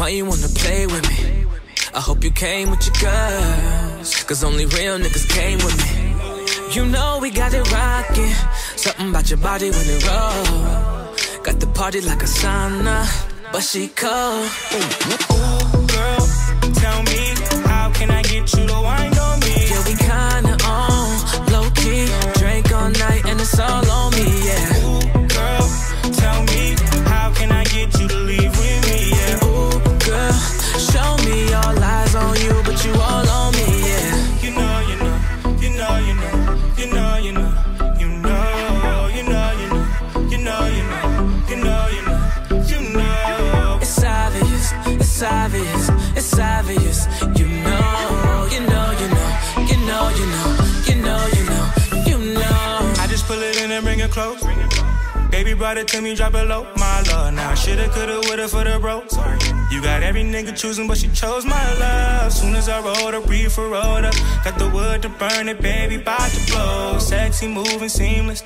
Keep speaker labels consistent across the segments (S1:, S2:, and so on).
S1: Why you wanna play with me? I hope you came with your girls. Cause only real niggas came with me. You know we got it rocking. Something about your body when it roll. Got the party like a sauna, but she cold.
S2: Ooh, girl, tell me, how can I get you to wind on me?
S1: Yeah, we kinda on low key. Drink all night and it's all on me, yeah.
S2: Close. Baby brought it to me, drop it low. My love, now shoulda, coulda, woulda for the bro. You got every nigga choosing, but she chose my love. Soon as I rolled up, reefer rolled up. Got the wood to burn it, baby, bout to blow. Sexy, moving, seamless.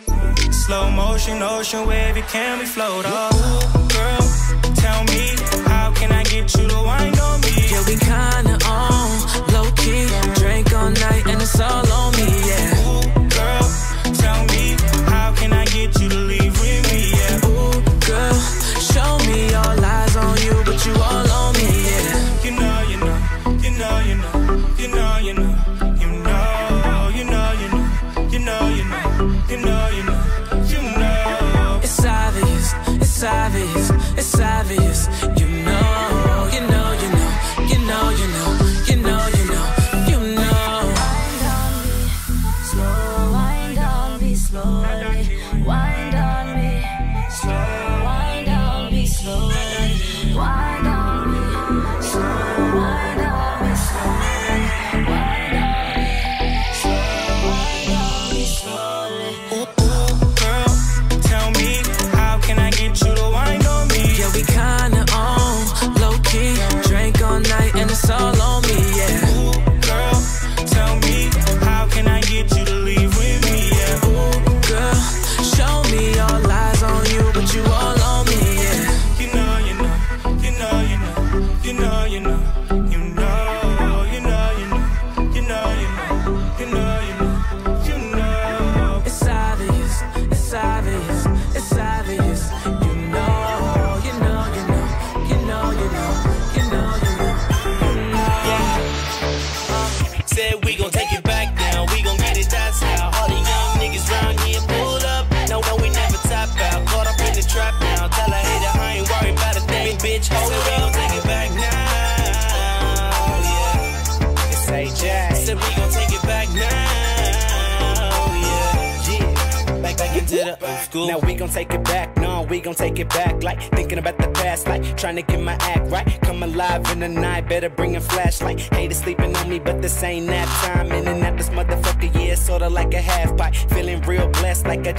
S2: Slow motion, ocean wave, it can we float off. Girl, tell me, how can I get you to wind on me?
S1: Yeah, we kinda on low key. Drink all night and it's all on me,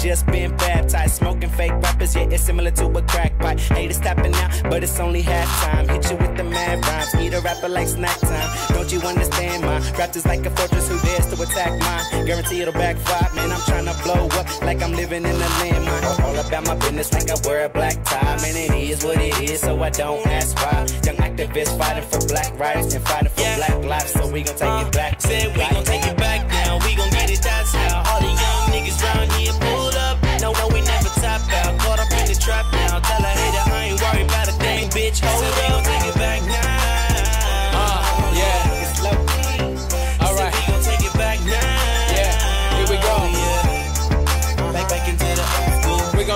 S3: just been baptized. Smoking fake rappers, yeah, it's similar to a crack pipe. Haters tapping out, but it's only half time. Hit you with the mad rhymes, eat a rapper like snack time. Don't you understand my rap is like a fortress who dares to attack mine. Guarantee it'll backfire, man. I'm trying to blow up like I'm living in a landmine. All about my business like I wear a black tie. Man, it is what it is, so I don't ask why. Young activists fighting for black rights and fighting for
S4: Yeah.
S3: black lives, so we gon' take it back.
S4: Said we gon' take it back trap now. Tell her hater I ain't worried about a thing, bitch. Hold take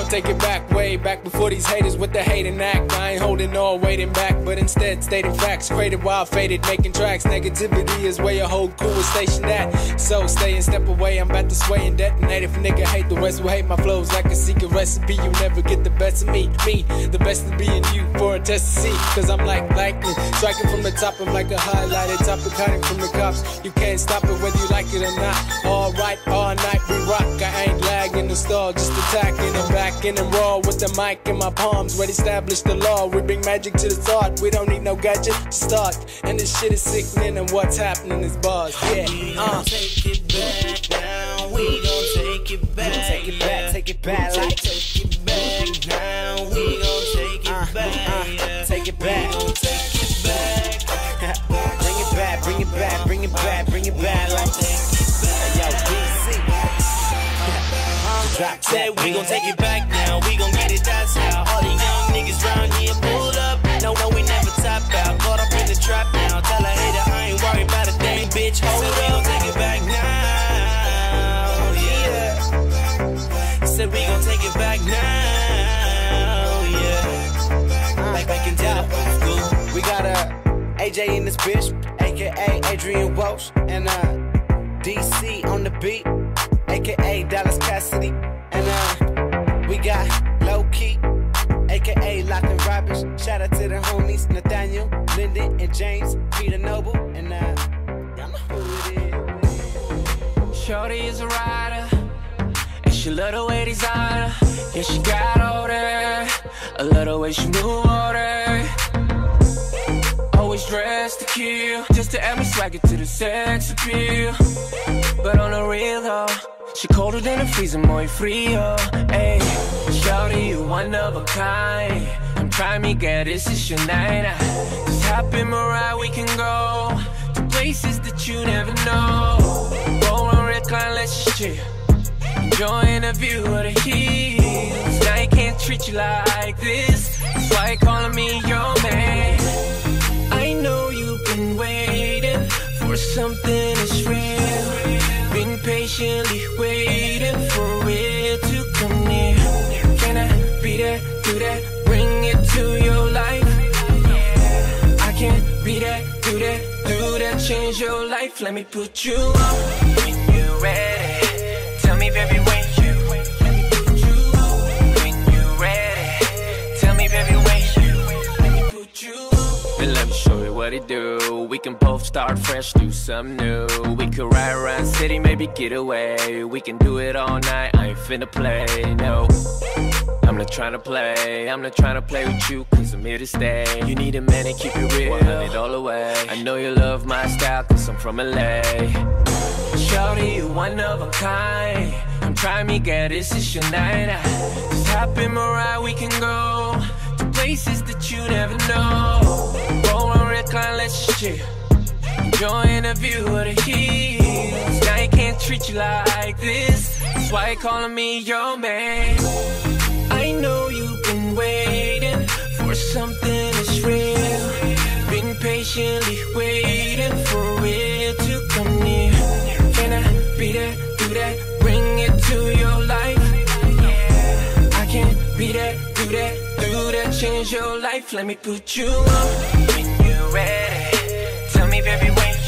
S4: take it back,
S5: way back before these haters with the hating act. I ain't holding or waiting back, but instead stating facts. Created while faded, making tracks. Negativity is where your whole crew is stationed at. So stay and step away, I'm about to sway and detonate. If nigga hate, the rest will hate my flows like a secret recipe. You never get the best of me. Me, the best of being you for a test to see. Cause I'm like lightning, striking from the top, I'm like a highlighted topic hiding from the cops. You can't stop it whether you like it or not. All right, all night we rock. I ain't lagging the stall, just attacking and backing and raw with the mic in my palms. Ready establish the law. We bring magic to the start. We don't need no gadget to start. And this shit is sickening, and what's happening is bars. Yeah,
S4: We
S5: uh.
S4: take it back now. We gon' take it back.
S3: Take it back, take it back, like
S4: Take it back now. We gon' take it
S3: Uh,
S4: back.
S3: uh,
S4: yeah.
S3: take it back. Drop
S4: Said we gon' take it back now. We gon' get it, that's how. All the young niggas round here pull up. No, no, we never top out. Caught up in the trap now. Tell a hater I ain't worried about a thing, bitch. Hold up. We gon' take it back now. Yeah. Said we gon' take it back now. Yeah. Like back school.
S3: We got a AJ in this bitch, aka Adrian Walsh, and uh, DC on the beat, aka Dallas Cassidy, James, Peter Noble, and uh, y'all know who it is.
S1: Shorty is a rider, and she love the way designer. Yeah, she got that. I love the way she move that. Always dressed to kill, just to add my swagger to the sex appeal. But on the real though, she colder than a freezer, muy frio. Ayy, Shorty, you one of a kind. Try me, girl, this is your night. uh. Just hop in my ride, we can go to places that you never know. Roll on recline, let's just chill. Enjoying the view of the hills. Now I can't treat you like this. That's why you calling me your man. I know you've been waiting for something that's real. Been patiently waiting for it to come near. Can I be there, do that, change your life. Let me put you on you're ready. Tell me, baby, when show you what it do. We can both start fresh, do something new. We could ride around city, maybe get away. We can do it all night. I ain't finna play, no. I'm not trying to play, I'm not trying to play with you, cause I'm here to stay. You need a man to keep it real, 100 all the way. I know you love my style, cause I'm from LA. Shorty, you one of a kind. Come try me, girl, this is your night. Just hop in my ride, we can go to places that you never know. On recline, let's just chill. Enjoying the view of the hills. Now I can't treat you like this. That's why you calling me your man. I know you've been waiting for something that's real. Been patiently waiting for it to come near. Can I be there, do that, bring it to your life? I can't be there, do that, do that, change your life. Let me put you on ready. Tell me, baby, when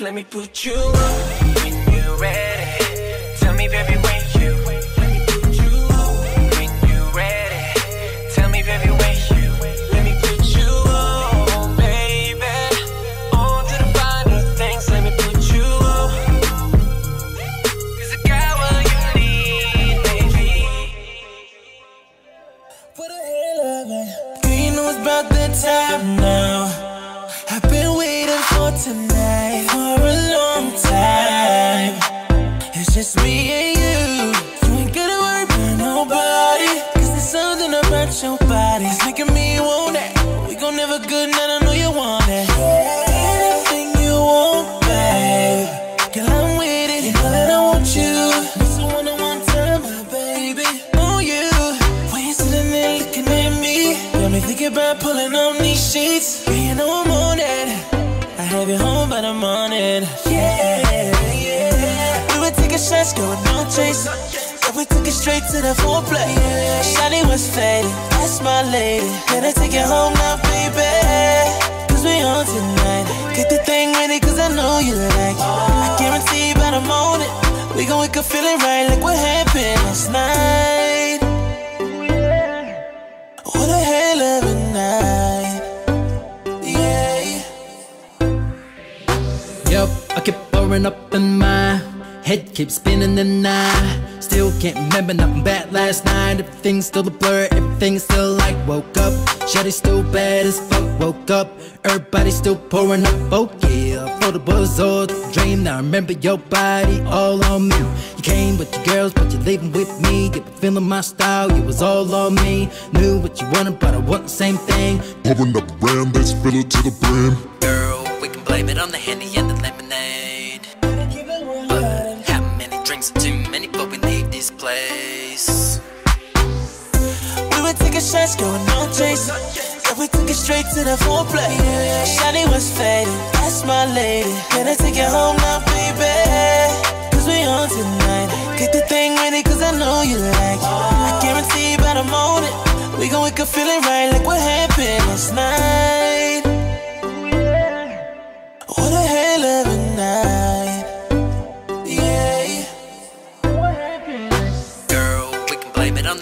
S1: Let me put you on when you're ready. Tell me, baby, when
S6: drinks too many before we leave this place?
S7: We were taking shots, going no chase. If we took it straight to the foreplay. Yeah. Shawty was faded, that's my lady. Can I take it home now, baby? Cause we on tonight. Get the thing ready, cause I know you like it. I guarantee by the morning, we gon' wake up feeling right like what happened last night.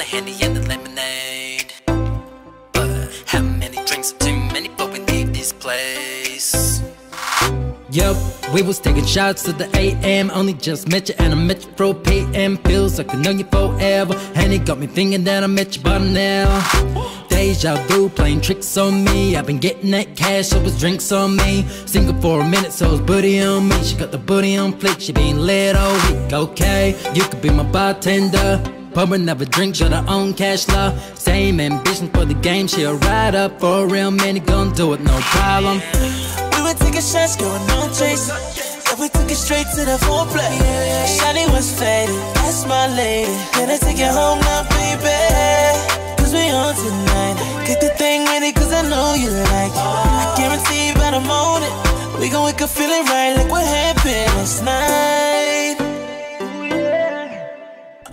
S6: Henny and the lemonade. But how many drinks too many before we leave this place? Yup, we was taking shots to the AM. Only just met you and I met you for PM. Feels like I know you forever. It got me thinking that I met you by now. Deja vu playing tricks on me. I've been getting that cash, so was drinks on me. Single for a minute, so it's booty on me. She got the booty on fleek, she been lit all week. Okay, you could be my bartender. Pouring never drink, shut her own cash flow. Same ambition for the game, she'll ride up for real man. He gon' do it, no problem.
S7: We were taking shots, going no chase. If we took it straight to the foreplay. Yeah. Shawty was faded, that's my lady. Can I take it home now, baby? Cause we on tonight. Get the thing ready, cause I know you like it. I guarantee by the morning, we gon' wake up feeling right like what happened last night.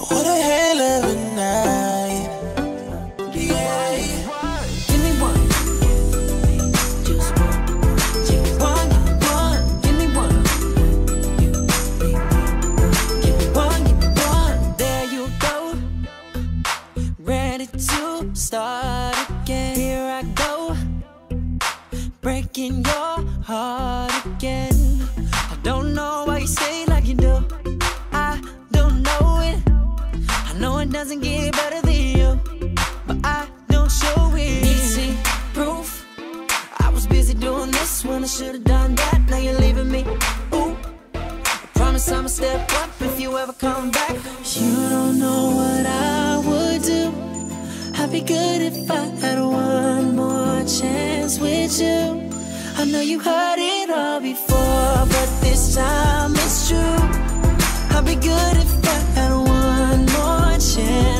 S7: What a hell of a night.
S8: Give me one. Just one. Me one. One. Give me one. Give me one. Give me one. There you go. Ready to start again. Here I go. Breaking your heart again. Good if I had one more chance with you. I know you heard it all before, but this time it's true. I'll be good if I had one more chance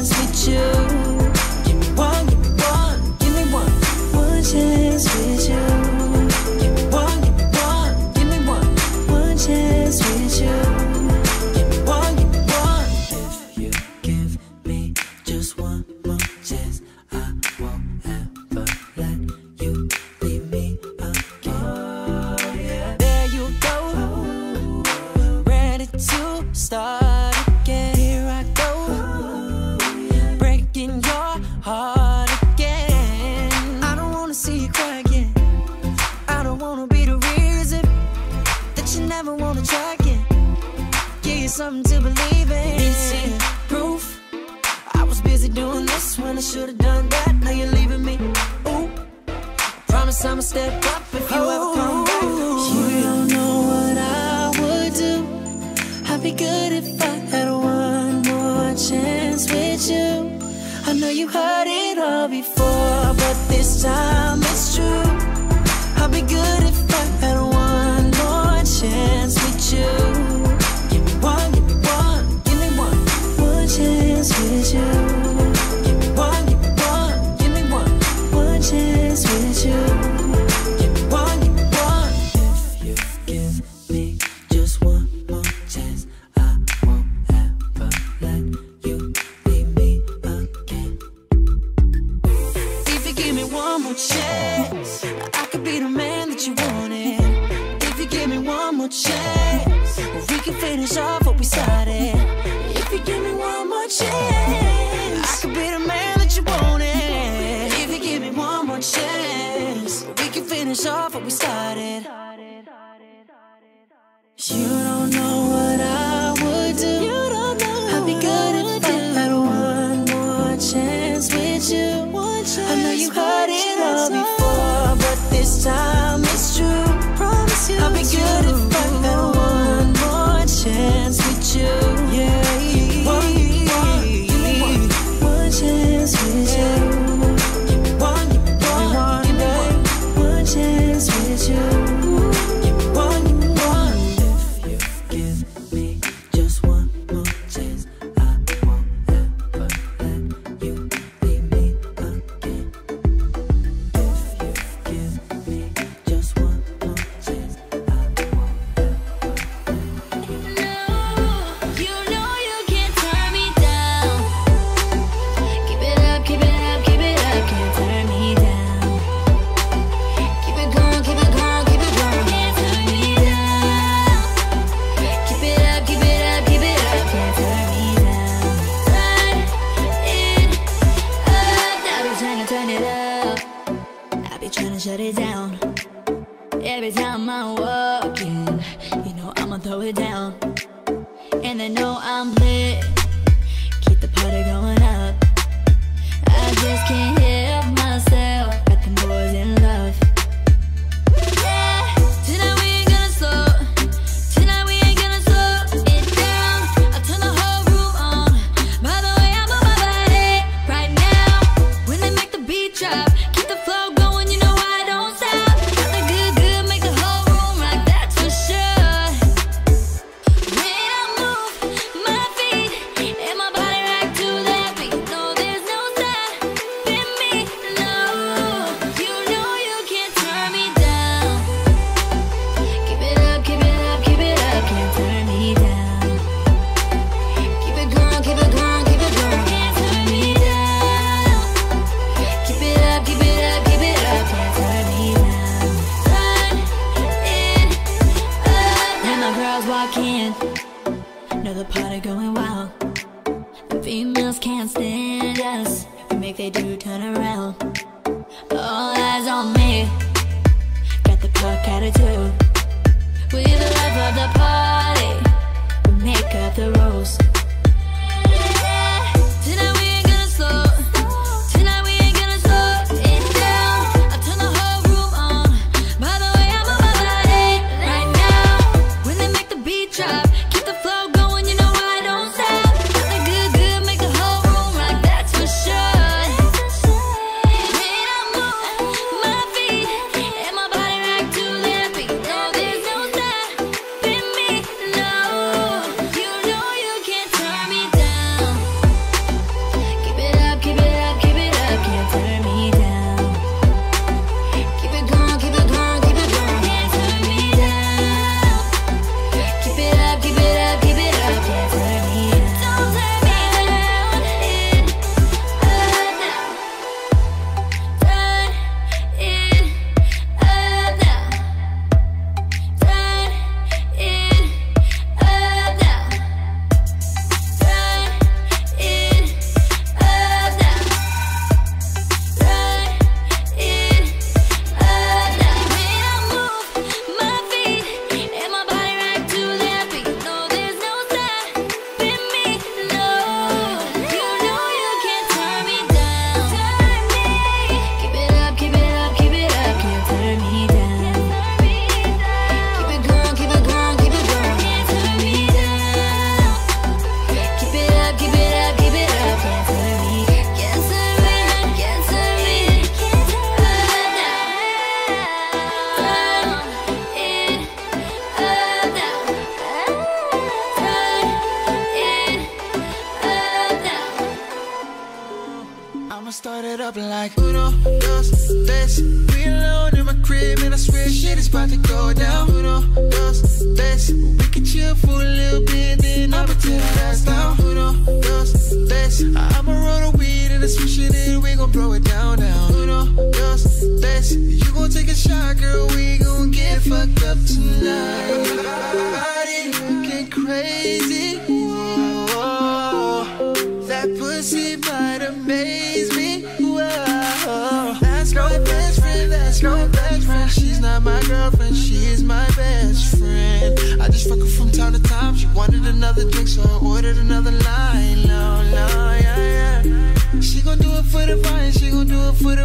S8: my girlfriend, she is my best friend. I just
S9: fuck her from time
S10: to time.
S11: She wanted
S12: another drink, so I ordered another line. No, no, yeah, yeah. She gon' do it for the vine, she gon' do it for the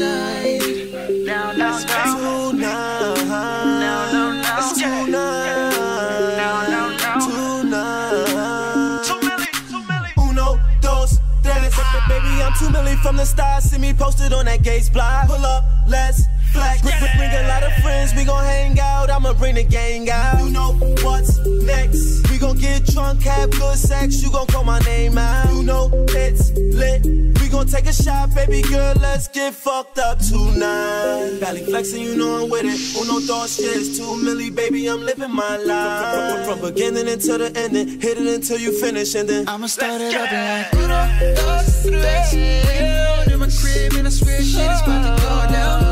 S12: Tonight. Tonight. Tonight.
S13: Uno, dos, tres. Baby, I'm two from the stars. See me posted on that gay block. Pull up, let's we Bring, bring a lot of friends, we gon' hang out. I'ma bring the gang out. You know what's next? We gon' get drunk, have good sex. You gon' call my name out. You know it's lit. We gon' take a shot, baby girl. Let's get fucked up tonight. Belly flexing, you know I'm with it. Oh, Uno thought shit is two milli, baby. I'm living my life from, beginning until the ending. Hit it until you finish, and then
S12: I'ma start it up and like. Uno, dos, tres. Real in my crib, and I swear shit is about to go down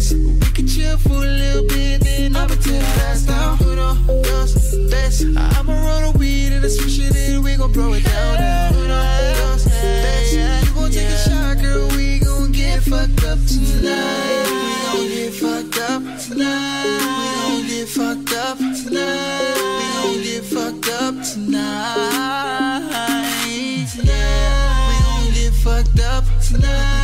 S12: best. We could chill for a little bit, then I'ma tell passed out. Who does best? I'ma roll a weed and a switch it in, we gon' blow it down. Now. Who does best? You gon' take a shot, girl, we gon' get fucked up tonight. We gon' get fucked up tonight. We gon' get fucked up tonight. We gon' get fucked up tonight. Tonight. We gon' get fucked up tonight.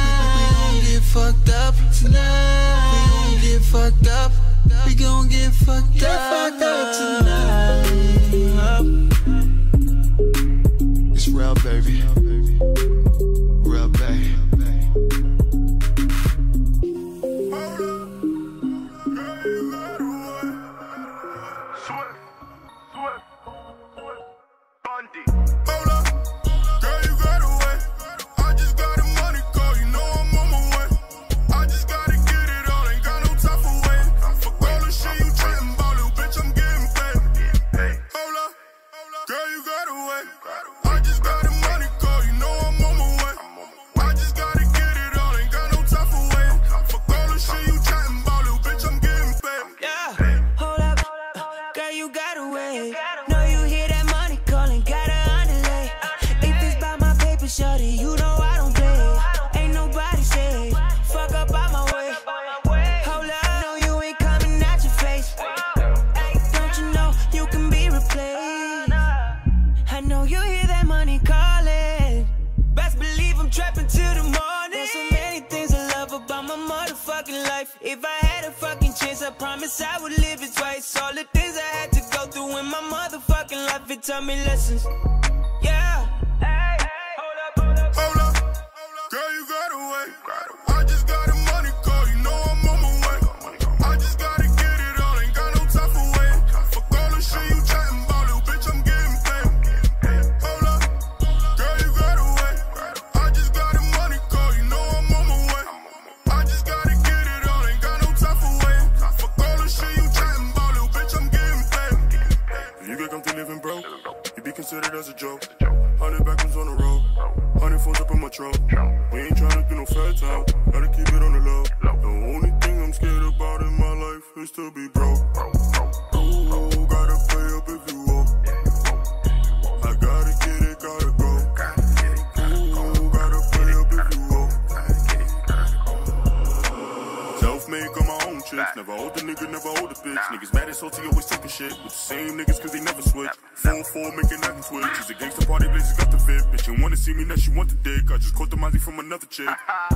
S14: chick.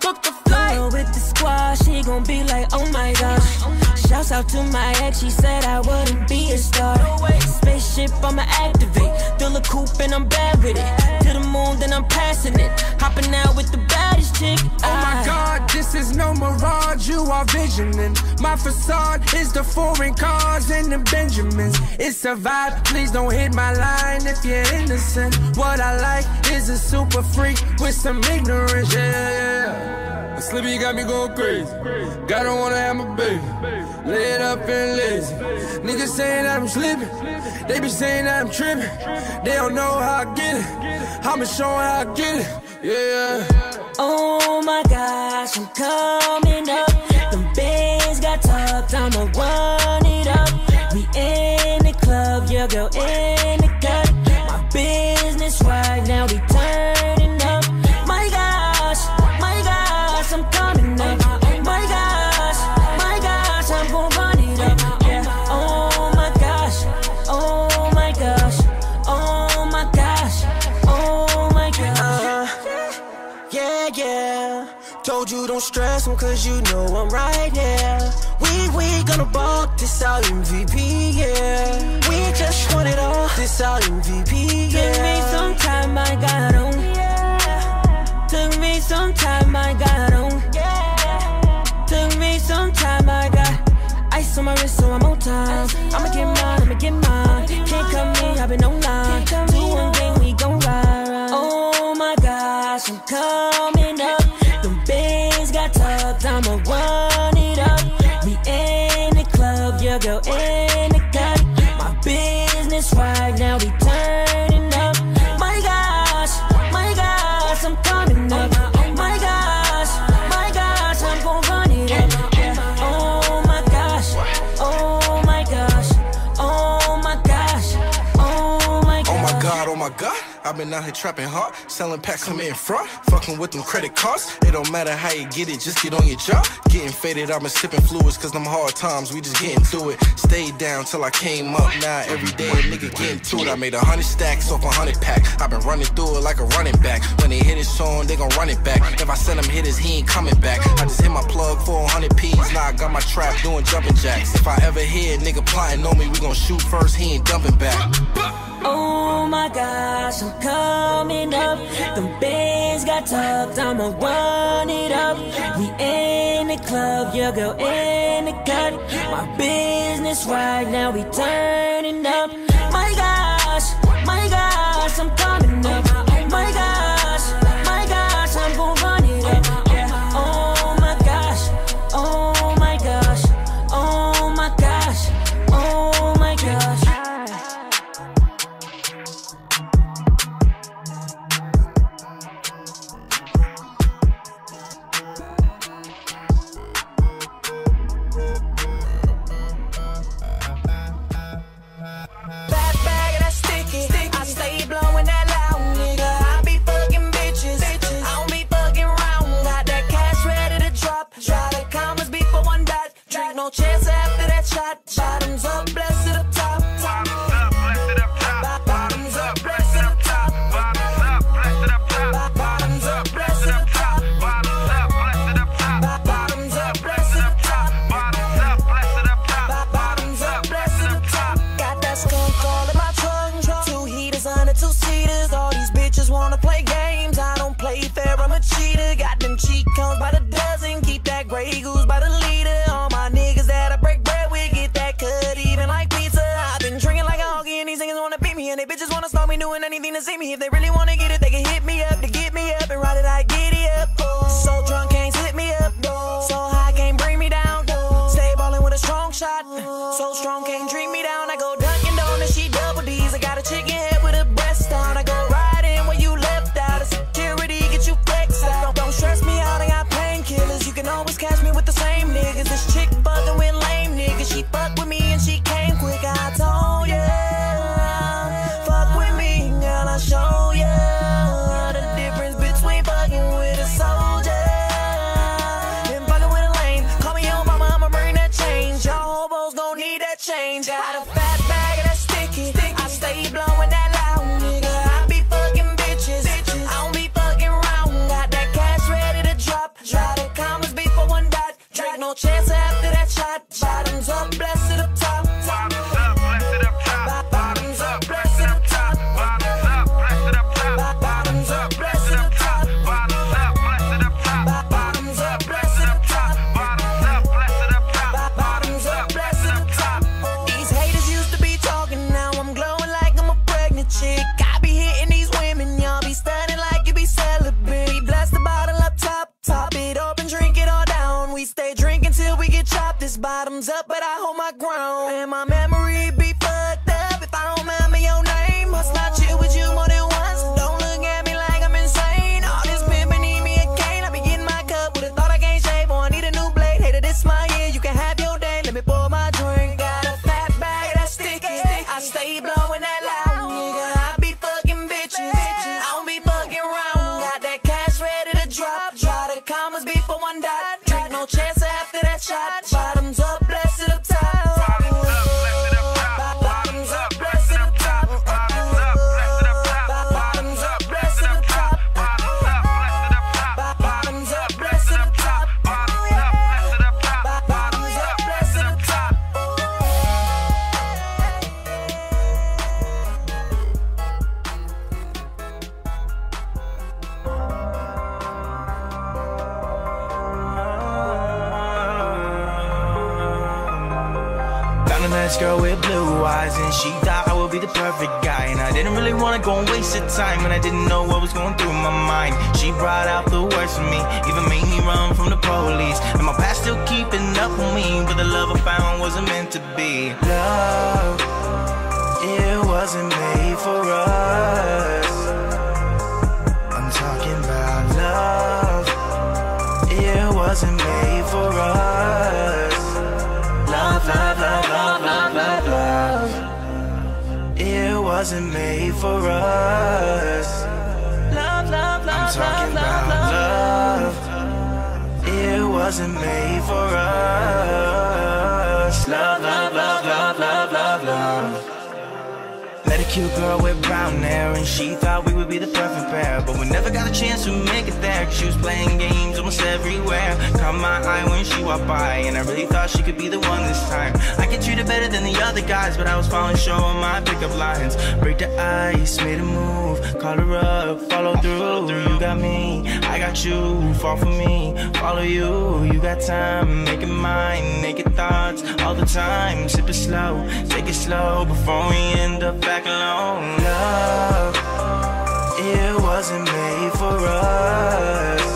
S15: book the flight.
S16: With the squad, she gon' be like, oh my gosh. Shouts out to my ex, she said I wouldn't be a star. Spaceship, I'ma activate. Fill a coupe and I'm bad with it. To the moon, then I'm passing it. Hopping out with the baddest chick.
S15: Oh my god, this is no mirage, you are visioning. My facade is the foreign cars and the Benjamins. It's a vibe, please don't hit my line if you're innocent. What I like is a super freak with some ignorance, yeah, yeah, yeah. Slippy got me going crazy. Gotta wanna have my baby. Lay it up and lazy. Niggas saying that I'm slipping. They be saying that I'm tripping. They don't know how I get it. I'ma show how I get it. Yeah.
S16: Oh my gosh, I'm coming up.
S15: Cause you know I'm right here. We, we gonna ball this out MVP, yeah. We just want it all, this out MVP,
S16: been
S17: out here trapping hard, selling packs, coming in front, fucking with them credit cards. It don't matter how you get it, just get on your job. Getting faded, I've been sipping fluids, cause them hard times, we just getting through it. Stayed down till I came up, now every day a nigga getting to it. I made a hundred stacks off a hundred pack. I've been running through it like a running back. When they hit his song, they gon' run it back. If I send him hitters, he ain't coming back. I just hit my plug for 100 P's, now I got my trap doing jumping jacks. If I ever hear a nigga plotting on me, we gon' shoot first, he ain't dumping back.
S16: Oh my gosh, I'm coming up. Them bands got tucked, I'ma run it up. We in the club, your girl in the cut. My business right now, we turning up. My gosh, my gosh, I'm coming up. My gosh,
S13: Love, it wasn't made for us. I'm talking about love, it wasn't made for us. Love, love, love, love, love, love, love. It wasn't made for us. Love, love, love, I'm talking about love. It wasn't made for us. Love, love, love, love, love, love, love. Met a cute girl with brown hair and she thought we would be the perfect pair But we never got a chance to make it there Cause she was playing games almost everywhere. Caught my eye when she walked by And I really thought she could be the one this time. I could treat her better than the other guys But I was falling short on my pickup lines. Break the ice, made a move Call her up, follow through. You got me, I got you Fall for me, follow you. You got time, make it mine Naked thoughts all the time. Sip it slow, take it slow Before we end up back alone. Love, it wasn't made for us.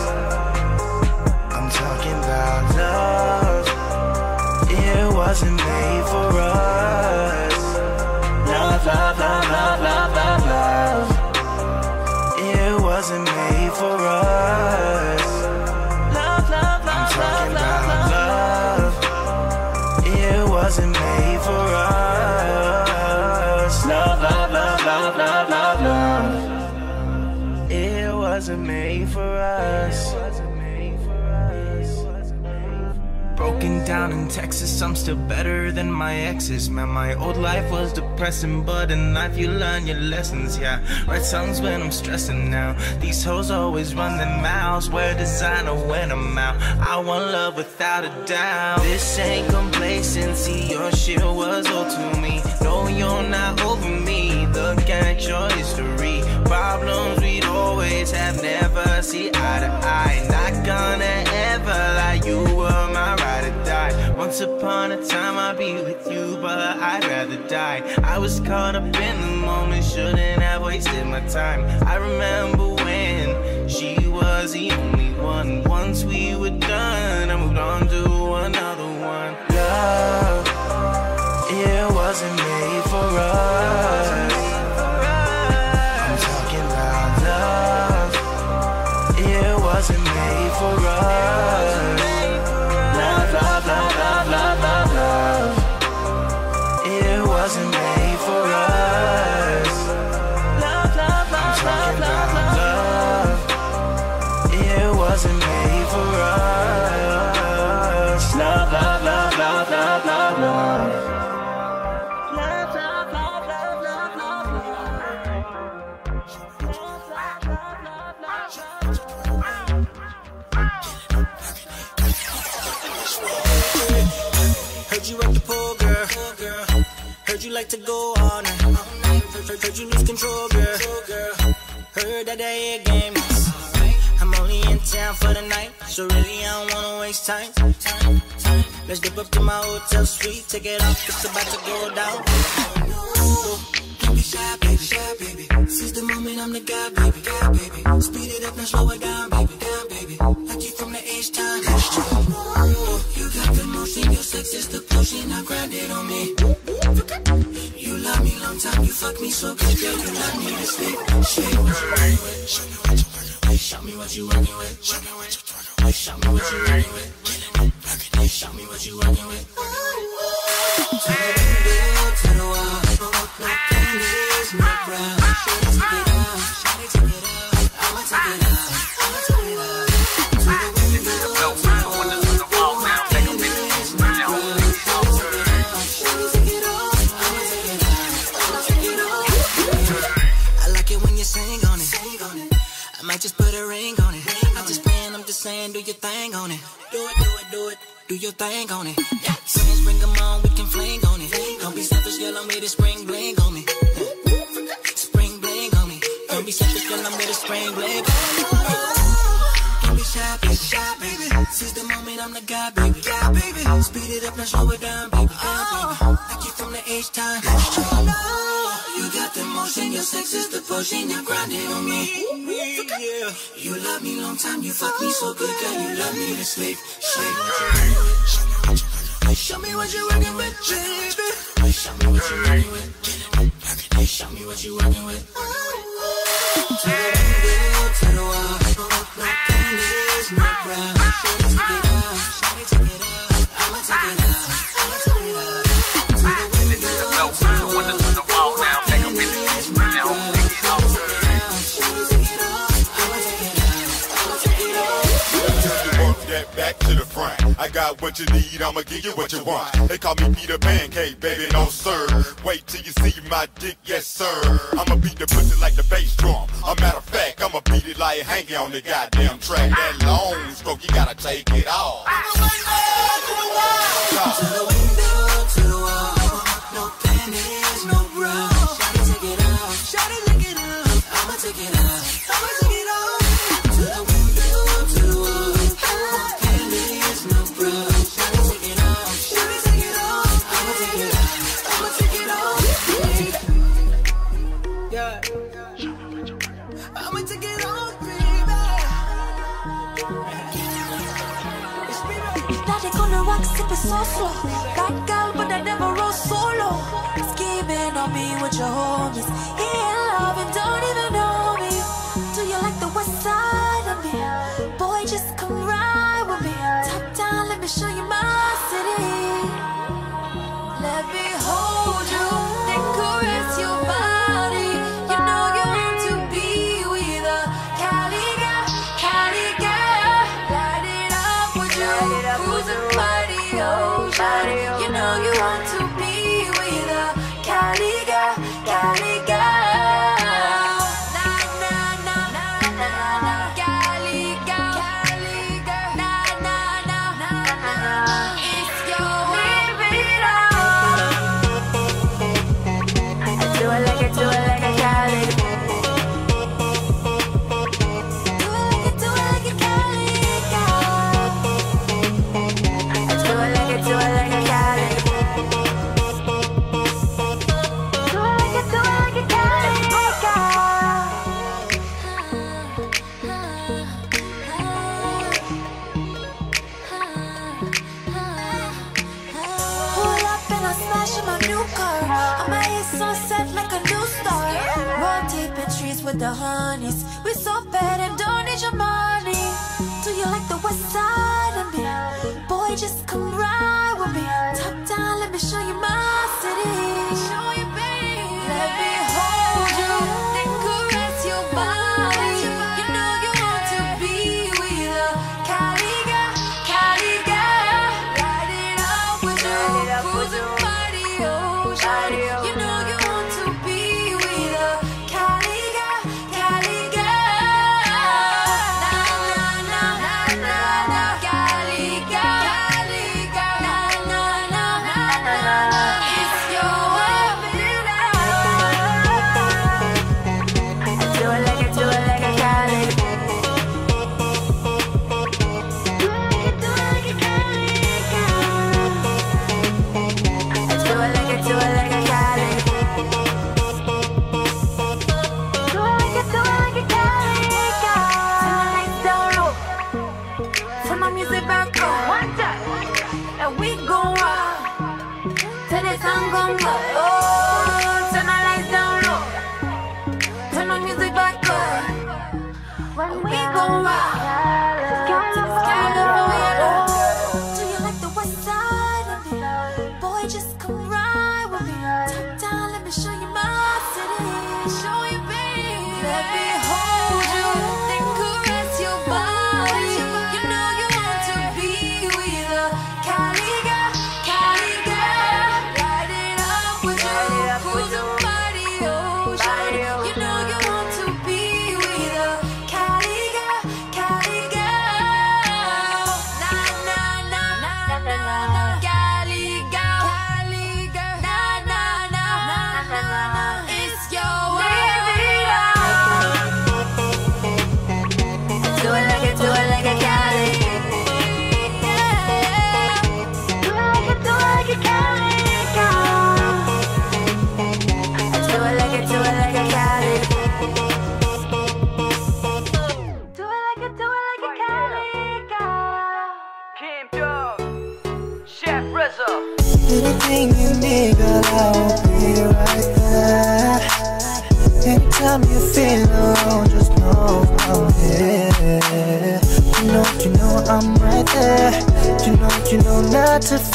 S13: I'm talking about love. It wasn't made for us. Love, love, love, love, love, love, love. It wasn't made wasn't made for us. Love, love, love, love, love, love, love. It wasn't made Broken down in Texas, I'm still better than my exes. Man, my old life was depressing, but in life you learn your lessons. Yeah, write songs when I'm stressing now. These hoes always run their mouths, wear designer when I'm out. I want love without a doubt. This ain't complacency, your shit was old to me. No, you're not over me. Look at your history. Problems we'd always have, never see eye to eye. Not gonna ever lie, you were Once upon a time I'd be with you, but I'd rather die. I was caught up in the moment, shouldn't have wasted my time. I remember when she was the only one. Once we were done, I moved on to another one. Love, it wasn't made for us. I'm talking about love. It wasn't made for us.
S8: like to go all night. Heard, heard you lose control, girl. Heard that that air game. I'm only in town for the night, so really I don't wanna waste time. Let's dip up to my hotel suite, take it off, it's about to go down. Don't be shy, baby, shy, baby. Since the moment I'm the guy, baby, guy, baby. Speed it up, now slow it down, baby, down, baby. Like you from the H time. You got the motion, your sex is the potion, now grind it on me fuck me so good, girl, you love me to stick shit. Show me what you working with. Show me what you working with. Show me what you working with. Show me what you working with. thing on it. Virginia Grande on me. You love me long time, you fuck me so good, girl. You love me to sleep, sleep. Show me what you working with, baby. Show me what you working with. Show me what you working with. Take it out. I'ma take it out.
S14: I got what you need, I'ma give you what you want. They call me Peter Pancake, baby, no sir. Wait till you see my dick, yes sir. I'ma beat the pussy like the bass drum. A matter of fact, I'ma beat it like hanging on the goddamn track. That long stroke, you gotta take it off.
S8: To the window, to the wall, no panties, no bra. Shawty, take it off. Shawty, lick it up. I'ma take it
S10: off. sipping so slow. Got gal, but I never roll solo. Scheming on me with your homies. yeah. with the honeys. We so bad and don't need your money. Do you like the west side of me? Boy, just come ride with me.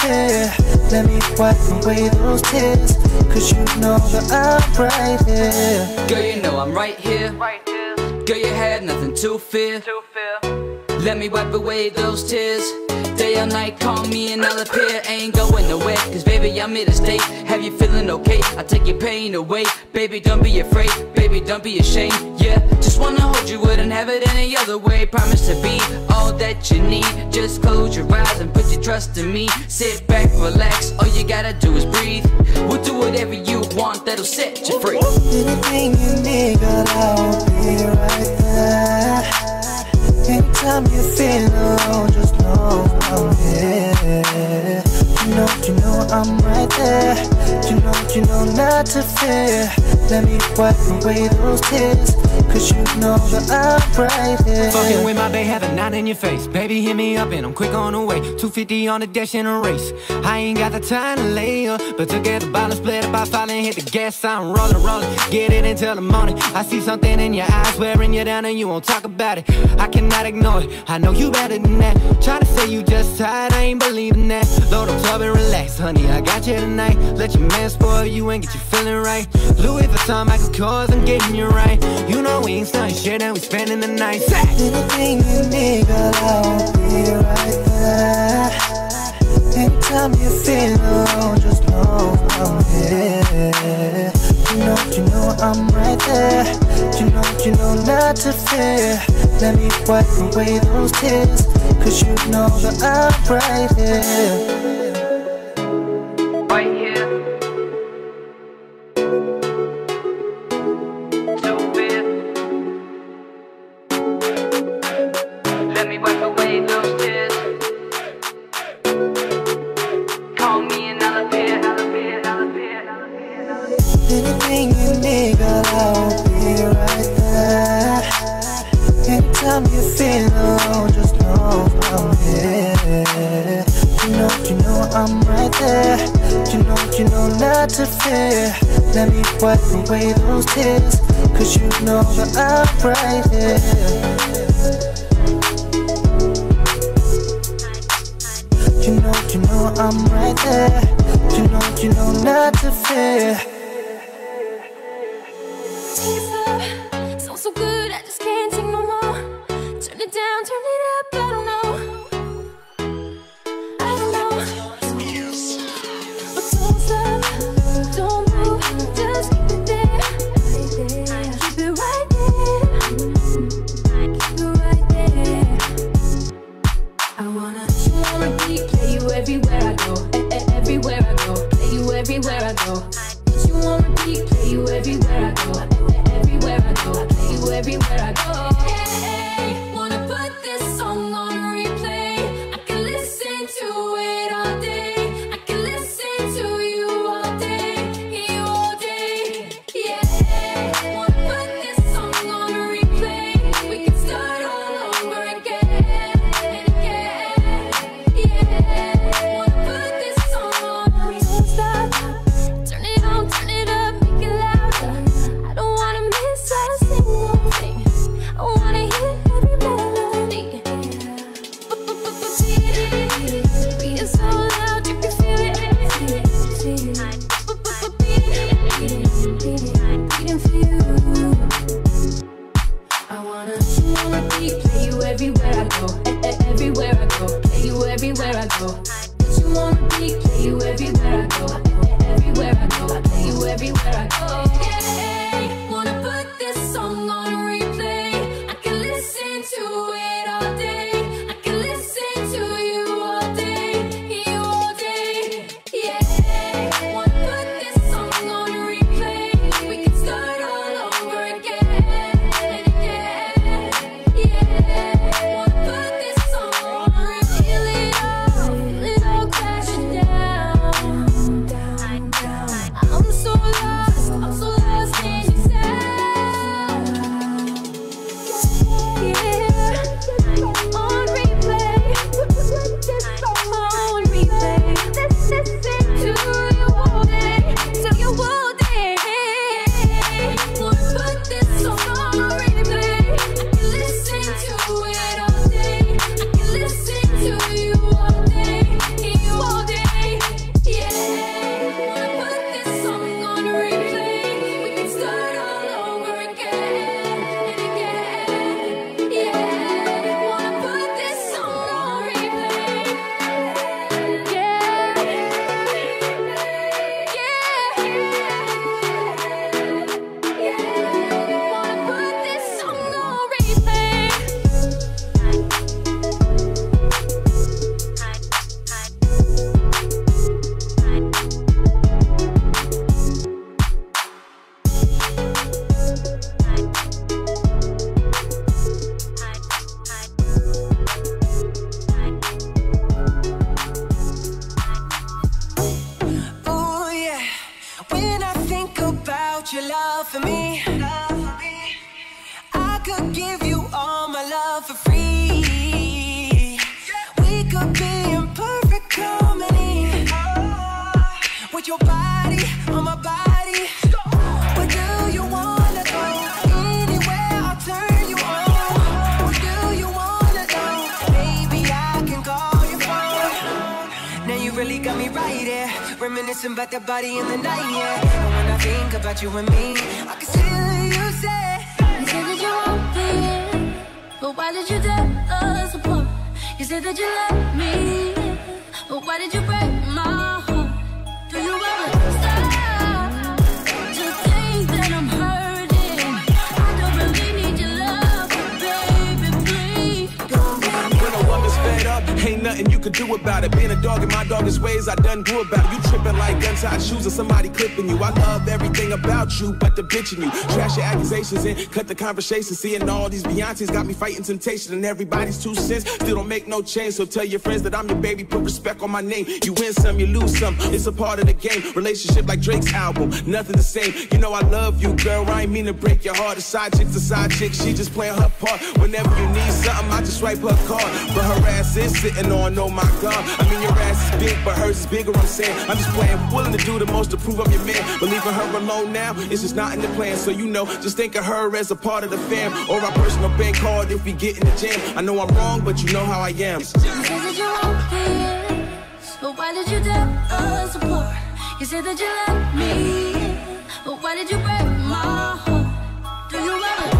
S11: Not to fear. Let me wipe away those tears. Cause you know that I'm right here.
S18: Girl, you know I'm right here. Girl, you have nothing to fear. Let me wipe away those tears. Day or night, call me and I'll appear. Ain't going nowhere, cause baby, I'm here to stay. Have you feeling okay? I take your pain away. Baby, don't be afraid. Baby, don't be ashamed. Yeah, just wanna hold you, wouldn't have it any other way. Promise to be all that you need. Just close your eyes and put your trust in me. Sit back, relax. All you gotta do is breathe. We'll do whatever you want that'll set you free.
S11: Anything you need, girl, I'll be right there. Anytime you feel alone, just know I'm here. You know, you know I'm right there. You know, you know not to fear. Let me wipe away those tears. Cause you know that I'm right here.
S6: Fucking with my babe, have a knot in your face. Baby, hit me up and I'm quick on the way. 250 on the dash in a race. I ain't got the time to lay up. But together, bottle split about five and hit the gas. I'm rolling, rolling. Get it until the morning. I see something in your eyes wearing you down and you won't talk about it. I cannot ignore it. I know you better than that. Try to say you just tired, I ain't believing that. Load tub and relax, honey. I got you tonight. Let your man spoil you and get you feeling right. Louis Vuitton, Michael Kors, I'm getting you right. You know we ain't starting shit and we spending the night. Say.
S11: Anything you need, girl, I'll be right there. Anytime you feel alone, just know I'm here. You know, you know I'm right there. You know, you know not to fear. Let me wipe away those tears. Cause you know that I'm right here. Body in the night, yeah. And when I think about you and me, I can still hear you say,
S10: You said that you want me, but why did you tear us apart? You said that you love me, but why did you break
S19: nothing you could do about it. Being a dog in my doggish ways, I done grew about it. You tripping like gun-tied shoes or somebody clipping you. I love everything about you, but the bitch in you. Trash your accusations and cut the conversation. Seeing all these Beyonces got me fighting temptation, and everybody's two cents still don't make no change. So tell your friends that I'm your baby, put respect on my name. You win some, you lose some. It's a part of the game. Relationship like Drake's album, nothing the same. You know I love you, girl. I ain't mean to break your heart. A side chick's a side chick, she just playing her part. Whenever you need something, I just swipe her card. But her ass is sitting on, oh my god. I mean, your ass is big, but hers is bigger, I'm saying. I'm just playing, willing to do the most to prove I'm your man. But leaving her alone now, it's just not in the plan. So you know, just think of her as a part of the fam. Or our personal bank card if we get in the jam. I know I'm wrong, but you know how I am.
S10: But why did you tear us apart? You said that you love me, but why did you break my heart? Do you ever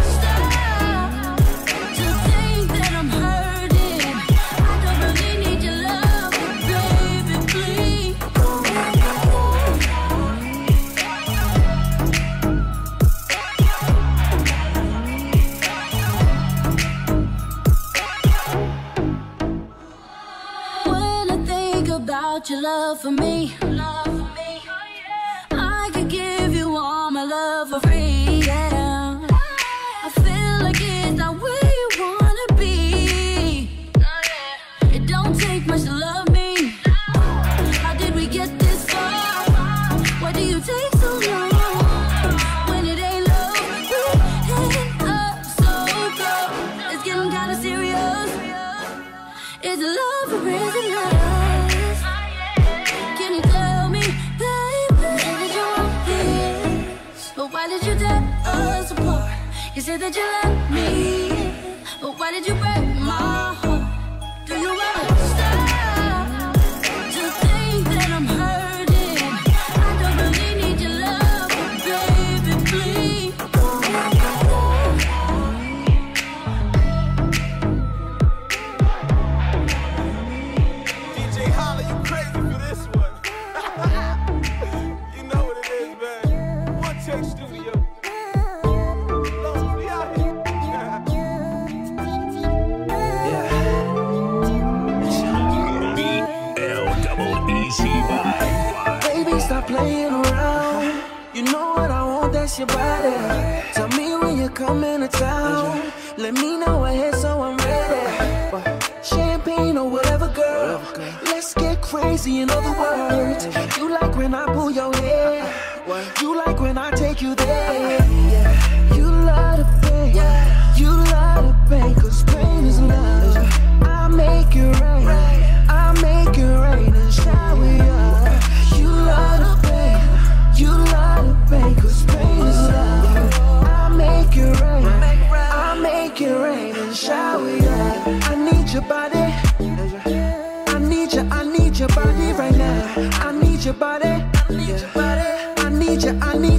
S10: your love for me,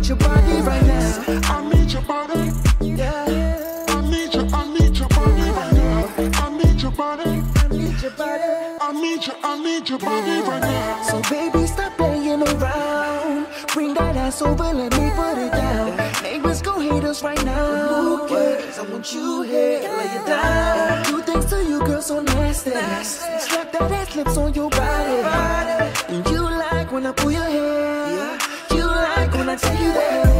S10: need your
S12: body right now. I need your body. Yeah. I need your, I need your body right now. I need your body. I need your body. I need your, body right now. So baby, stop playing around. Bring that ass over, let me put it down. Neighbors gon' hate us right now. Okay, Cause I want you here, lay it down. Do things to you, girl, so nasty. Slap that ass lips on your body. And you like when I pull your hair. I'ma take you there.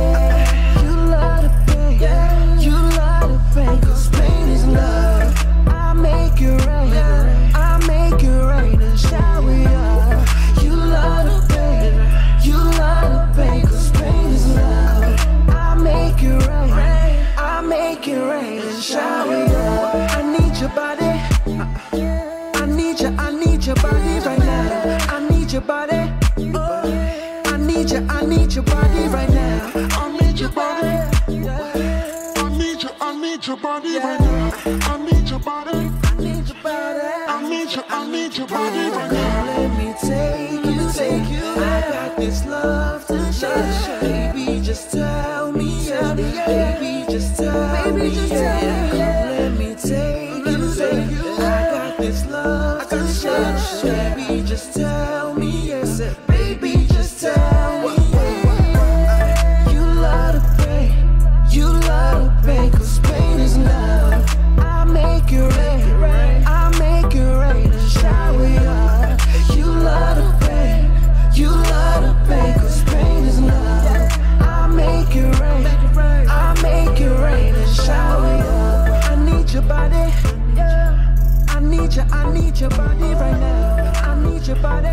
S12: yeah. I need you, I need your body right now. I need your body,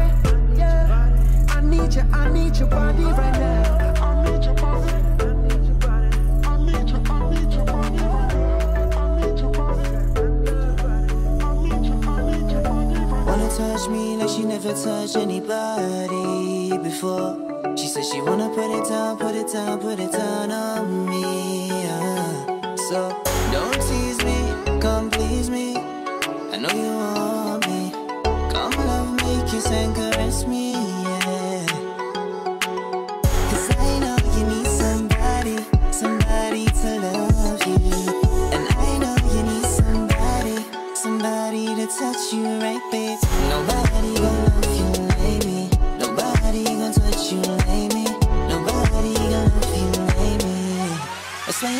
S12: yeah. I need you, I need your body right now. I need your body. I need your body, I need your, I need your body right now.
S8: Touch me like she never touched anybody before. She said she wanna put it down, put it down, put it down on me. Uh, so. know you want me. Come love me, kiss and caress me, I know you need somebody, somebody to love you. And I know you need somebody, somebody to touch you right, babe. Nobody gon' love you like me. Nobody gon' touch you like me. Nobody gon' love you like me. That's why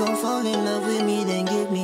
S8: gon' fall in love with me, then give me